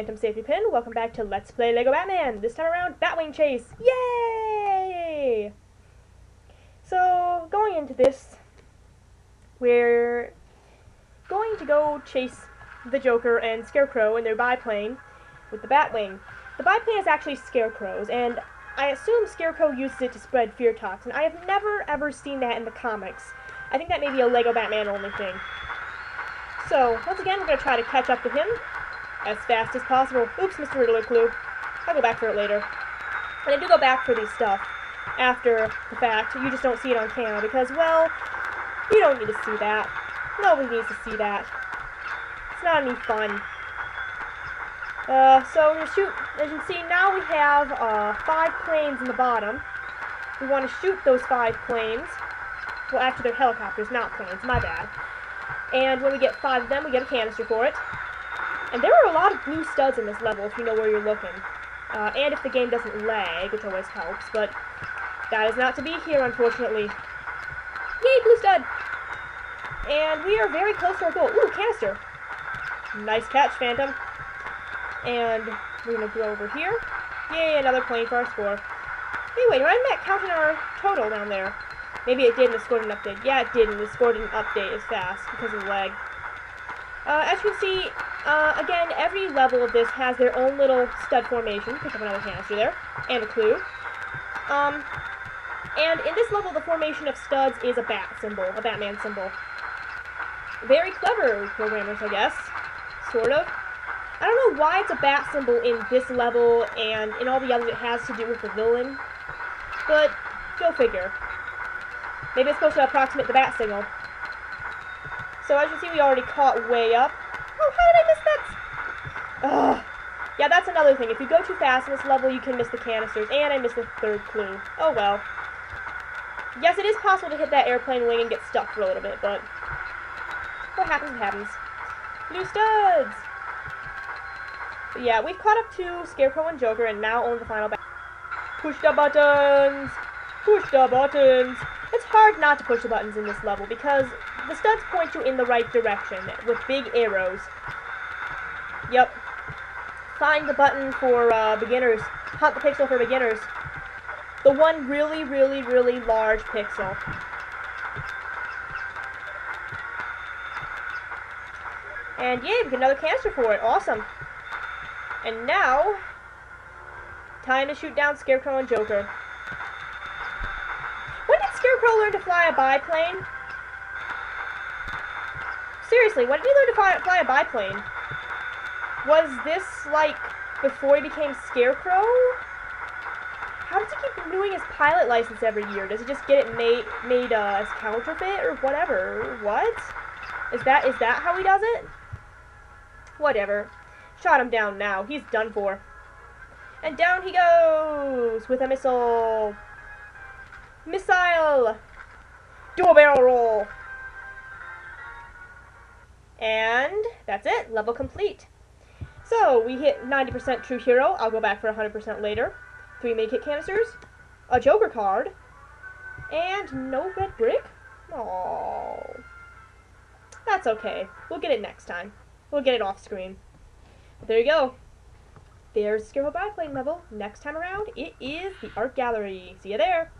Phantom Safety Pin. Welcome back to Let's Play Lego Batman. This time around, Batwing Chase. Yay! So, going into this, we're going to go chase the Joker and Scarecrow in their biplane with the Batwing. The biplane is actually Scarecrow's, and I assume Scarecrow uses it to spread fear toxin. I have never ever seen that in the comics. I think that may be a Lego Batman only thing. So, once again, we're going to try to catch up to him as fast as possible. Oops, Mr. Riddler clue. I'll go back for it later. And I do go back for these stuff after the fact. You just don't see it on camera because, well, you don't need to see that. Nobody needs to see that. It's not any fun. Uh, so we're gonna shoot, as you can see, now we have uh, five planes in the bottom. We want to shoot those five planes. Well, actually, they're helicopters, not planes. My bad. And when we get five of them, we get a canister for it. And there are a lot of blue studs in this level if you know where you're looking. Uh, and if the game doesn't lag, which always helps, but that is not to be here, unfortunately. Yay, blue stud! And we are very close to our goal. Ooh, canister! Nice catch, Phantom. And we're going to go over here. Yay, another point for our score. Anyway, did I not counting our total down there? Maybe it did and the score didn't update. Yeah, it did and the score didn't update as fast because of the lag. Uh, as you can see, uh, again, every level of this has their own little stud formation. Pick up another canister there. And a clue. Um, and in this level, the formation of studs is a bat symbol, a Batman symbol. Very clever programmers, I guess. Sort of. I don't know why it's a bat symbol in this level and in all the others it has to do with the villain. But, go figure. Maybe it's supposed to approximate the bat signal. So as you see, we already caught way up. Oh, how did I miss that? Ugh. Yeah, that's another thing. If you go too fast in this level, you can miss the canisters. And I missed the third clue. Oh, well. Yes, it is possible to hit that airplane wing and get stuck for a little bit, but... What happens, happens. Blue studs! But yeah, we've caught up to Scarecrow and Joker, and now on the final battle. Push the buttons! Push the buttons! It's hard not to push the buttons in this level, because the studs point you in the right direction, with big arrows. Yep. Find the button for uh, beginners. Hunt the pixel for beginners. The one really, really, really large pixel. And yay, we get another canister for it. Awesome. And now, time to shoot down Scarecrow and Joker. When did Scarecrow learn to fly a biplane? Seriously, when did he learn to fly, fly a biplane? Was this, like, before he became Scarecrow? How does he keep renewing his pilot license every year? Does he just get it made, made uh, as counterfeit or whatever? What? Is that is that how he does it? Whatever. Shot him down now. He's done for. And down he goes with a missile. Missile! Do a barrel roll! And that's it. Level complete. So, we hit 90% True Hero. I'll go back for 100% later. Three Minikit canisters. A Joker card. And no red brick? Oh, That's okay. We'll get it next time. We'll get it off screen. But there you go. There's Scarecrow Biplane level. Next time around, it is the Art Gallery. See you there!